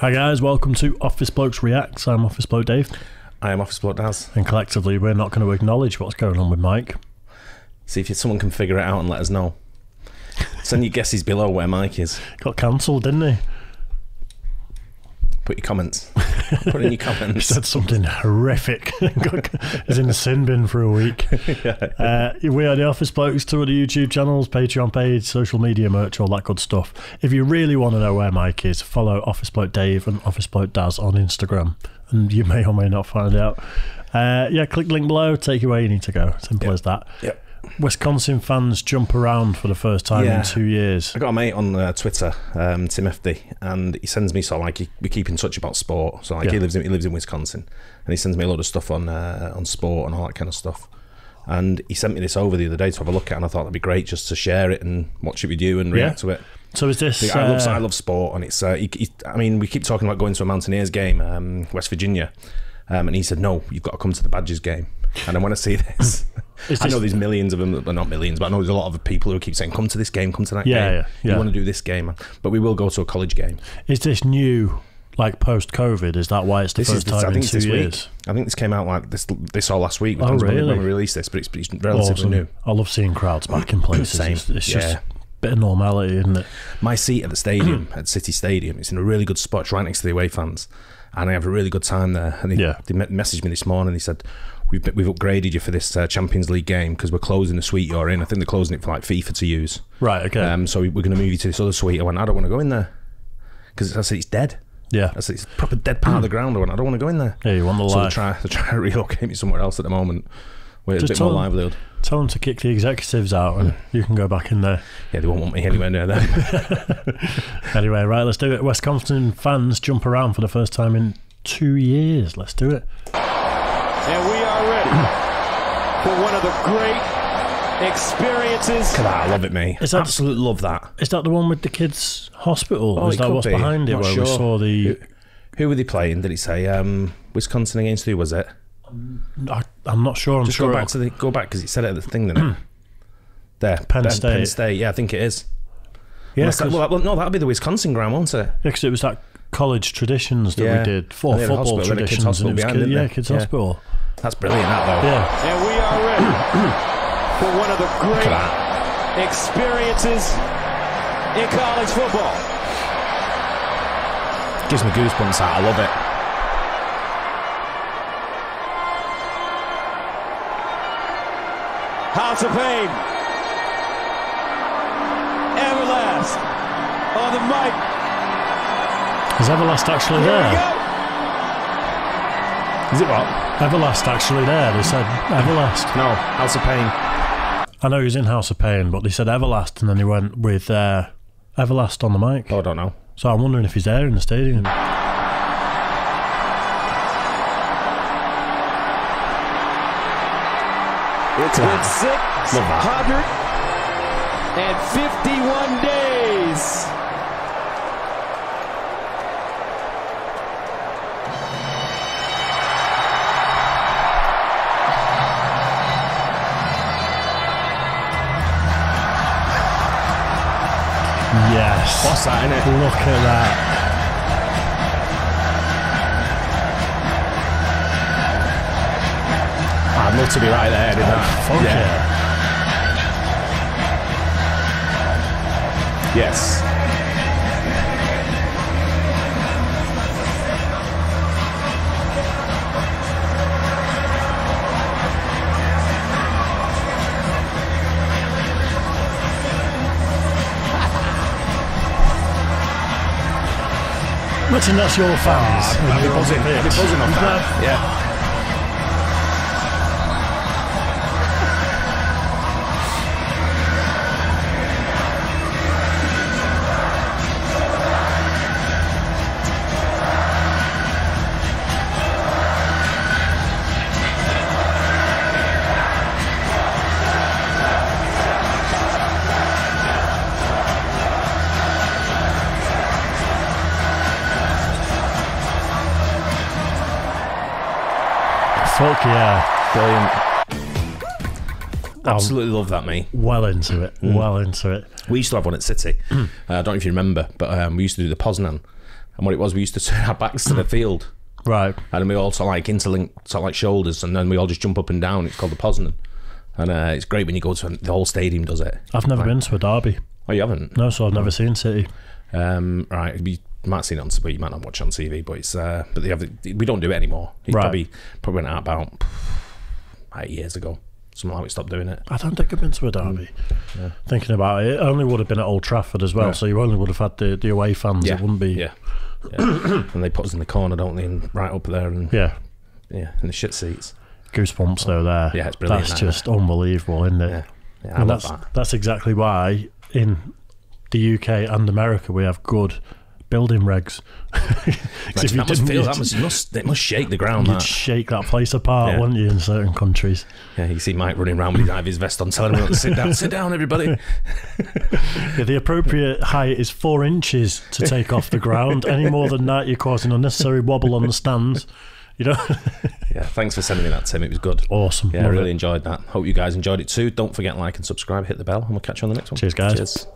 Hi guys, welcome to Office Blokes Reacts. I'm Office Bloke Dave, I am Office Bloke Daz. and collectively we're not going to acknowledge what's going on with Mike. See if someone can figure it out and let us know. Send your guesses below where Mike is. Got cancelled, didn't he? Put your comments. Put in your He comments. said something horrific. He's in the sin bin for a week. Uh, we are the Office Blokes, two of the YouTube channels, Patreon page, social media merch, all that good stuff. If you really want to know where Mike is, follow Office Bloke Dave and Office Bloke Daz on Instagram, and you may or may not find out. Uh, yeah, click the link below, take you where you need to go. Simple as that. Yep. Wisconsin fans jump around for the first time Yeah. in two years. I got a mate on uh, Twitter, um, Tim FD, and he sends me so like he, we keep in touch about sport. So like Yeah. he lives in he lives in Wisconsin, and he sends me a lot of stuff on uh, on sport and all that kind of stuff. And he sent me this over the other day to have a look at, and I thought that'd be great just to share it and watch it with you and react to it. So is this? I love uh, I love sport, and it's. Uh, he, he, I mean, we keep talking about going to a Mountaineers game, um, West Virginia, um, and he said, "No, you've got to come to the Badgers game." And I want to see this. Is I know there's millions of them, but not millions, but I know there's a lot of people who keep saying, "Come to this game, come to that Yeah, game." yeah, yeah. You want to do this game, but we will go to a college game. Is this new, like post COVID? Is that why it's the This first this, time I in two this years? week. I think this came out like this this all last week. Oh, when we- really? When we released this, but it's, it's relatively Awesome. new. I love seeing crowds back in places. Same, It's, it's just yeah. a bit of normality, isn't it? My seat at the stadium, at City Stadium, it's in a really good spot, it's right next to the away fans, and I have a really good time there. And they, Yeah. they me- messaged me this morning. They said, "We've we've upgraded you for this uh, Champions League game because we're closing the suite you're in. I think they're closing it for like FIFA to use. Right. Okay. Um, so we- we're going to move you to this other suite." I went, "I don't want to go in there because I said it's dead. yeah. I said it's a proper dead part of the ground. I went, I don't want to go in there. Yeah. You want the So they're trying they're trying to relocate me somewhere else at the moment." Where there's a Just bit more tell them- livelihood. Tell them to kick the executives out, and you can go back in there. Yeah, they won't want me anywhere near them. Anyway, right. Let's do it. Wisconsin fans jump around for the first time in two years. Let's do it. And we are ready for one of the great experiences. Look at that, I love it, mate. Is that- Absolutely love that. Is that the one with the kids' hospital? Oh, is it that could what's be. behind it? Not Where we saw the. Who, who were they playing? Did it say um, Wisconsin against who was it? I, I'm not sure. I'm Just sure. go back to the go back because it said it at the thing, didn't? There, Penn there, State. Penn State. Yeah, I think it is. yeah, Unless that- 'cause- well, well, no, that'll be the Wisconsin ground, won't it? Yeah, 'cause it was that college traditions that Yeah. we did for And they had a football hospital, they had a kids' traditions. and hospital it was behind, kid- didn't yeah, they? kids' Yeah. hospital. That's brilliant, that though. Yeah, And we are ready for one of the Look at great that. experiences in college football. Gives me goosebumps. That I love it. House of Pain. Everlast on the mic. is Everlast actually Here there? go. It what? Everlast actually there. They said Everlast. No, House of Pain. I know he's in House of Pain, but they said Everlast, and then he went with uh, Everlast on the mic. Oh, I don't know. So I'm wondering if he's there in the stadium. It's been ah, 651 days. Yes. What's that in it? Look at that. To be right there. Did that? Fuck yeah. Yes. Imagine that's your fans. Ah, and you're on the buzzing. Pitch. buzzing You'd that. Yeah. Fuck yeah. Brilliant. Absolutely love that, mate. Well into it. Mm. Well into it. We used to have one at City. uh, I don't know if you remember, but um, we used to do the Poznan. And what it was, we used to turn our backs to the field, Right. and we also like interlink, sort of like shoulders, and then we all just jump up and down. It's called the Poznan, and uh, it's great when you go to the whole stadium does it. I've never been to a derby. Oh, you haven't? No, so I've never seen City. Um, right, you might have seen it on, but you might not watch it on TV. But it's uh, but they have we don't do it anymore. It Right. probably probably went out about eight years ago. Something like we stopped doing it. I don't think I've been to a derby. Thinking about it, it only would have been at Old Trafford as well, Yeah. so you only would have had the, the away fans. It wouldn't be. Yeah. yeah. and they put us in the corner, don't they? And right up there, and yeah, Yeah. in the shit seats. Goosebumps though there. Yeah, it's brilliant, That's that, just unbelievable, isn't it? Yeah, yeah I and love that's that. that's exactly why in the UK and America we have good building regs. Imagine, that must feel that must, must it must shake the ground. you'd That. shake that place apart, Yeah. wouldn't you, in certain countries? Yeah, you see Mike running around with his hi-vis vest on, telling everyone to sit down, sit down, everybody. Yeah, the appropriate height is four inches to take off the ground. Any more than that, you're causing unnecessary wobble on the stands. You know, Yeah, thanks for sending me that, Tim. It was good. awesome. Yeah, I really it. enjoyed that. Hope you guys enjoyed it too. Don't forget like and subscribe, hit the bell, and we'll catch you on the next one. Cheers, guys. Cheers.